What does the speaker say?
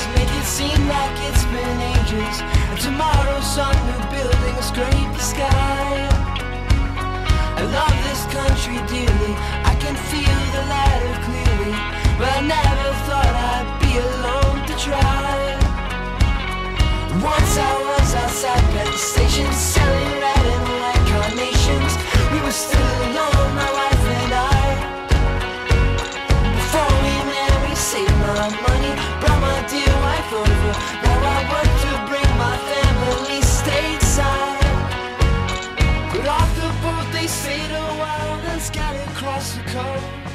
Let's make it seem like it's been ages. And tomorrow's on new buildings, scrape the sky. scattered across the coast.